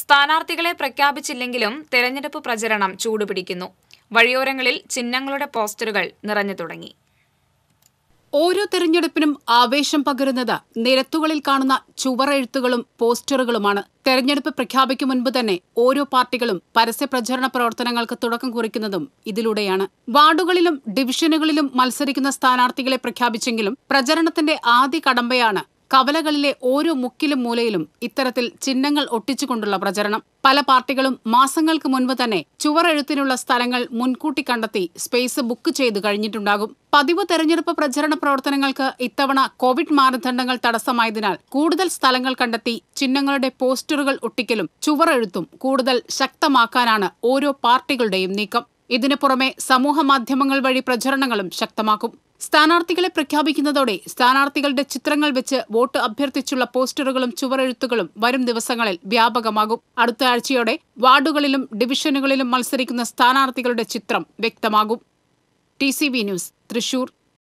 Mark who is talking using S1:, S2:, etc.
S1: സ്ഥാനാർത്ഥികളെ പ്രഖ്യാപിച്ചില്ലെങ്കിലും തെരഞ്ഞെടുപ്പ് പ്രചരണം ചൂടുപിടിക്കുന്നു. വഴിയോരങ്ങളിൽ ചിഹ്നങ്ങളുടെ പോസ്റ്ററുകൾ നിറഞ്ഞു തുടങ്ങി.
S2: ഓരോ തെരഞ്ഞെടുപ്പിനും ആവേശം പകരുന്നത് നിരത്തുകളിൽ കാണുന്ന ചുവറെഴുത്തുകളും പോസ്റ്ററുകളുമാണ്. തെരഞ്ഞെടുപ്പ് പ്രഖ്യാപിക്കും മുൻപ് തന്നെ ഓരോ പാർട്ടികളും പരസ്യ പ്രചരണ പ്രവർത്തനങ്ങൾക്ക് തുടക്കം കുറിക്കുന്നതും ഇതിലൂടെയാണ്. വാർഡുകളിലും ഡിവിഷനുകളിലും മത്സരിക്കുന്ന സ്ഥാനാർത്ഥികളെ പ്രഖ്യാപിച്ചെങ്കിലും പ്രചരണത്തിന്റെ ആദ്യ കടമ്പയാണ് കവലകളിലെ ഓരോ മുക്കിലും മൂലയിലും ഇത്തരത്തിൽ ചിഹ്നങ്ങൾ ഒട്ടിച്ചുകൊണ്ടുള്ള പ്രചരണം. പല പാർട്ടികളും മാസങ്ങൾക്ക് മുൻപ് തന്നെ ചുവരെഴുത്തിനുള്ള സ്ഥലങ്ങൾ മുൻകൂട്ടി കണ്ടെത്തി സ്പേസ് ബുക്ക് ചെയ്തു കഴിഞ്ഞിട്ടുണ്ടാകും. പതിവ് തെരഞ്ഞെടുപ്പ് പ്രചരണ പ്രവർത്തനങ്ങൾക്ക് ഇത്തവണ കോവിഡ് മാനദണ്ഡങ്ങൾ തടസ്സമായതിനാൽ കൂടുതൽ സ്ഥലങ്ങൾ കണ്ടെത്തി ചിഹ്നങ്ങളുടെ പോസ്റ്ററുകൾ ഒട്ടിക്കലും ചുവരെഴുത്തും കൂടുതൽ ശക്തമാക്കാനാണ് ഓരോ പാർട്ടികളുടെയും നീക്കം. ഇതിനു പുറമെ സമൂഹ മാധ്യമങ്ങൾ വഴി പ്രചരണങ്ങളും ശക്തമാക്കും. സ്ഥാനാർത്ഥികളെ പ്രഖ്യാപിക്കുന്നതോടെ സ്ഥാനാർത്ഥികളുടെ ചിത്രങ്ങൾ വെച്ച് വോട്ട് അഭ്യർത്ഥിച്ചുള്ള പോസ്റ്ററുകളും ചുവരെഴുത്തുകളും വരും ദിവസങ്ങളിൽ വ്യാപകമാകും. അടുത്ത ആഴ്ചയോടെ വാർഡുകളിലും ഡിവിഷനുകളിലും മത്സരിക്കുന്ന സ്ഥാനാർത്ഥികളുടെ ചിത്രം വ്യക്തമാകും. T news Thrissur.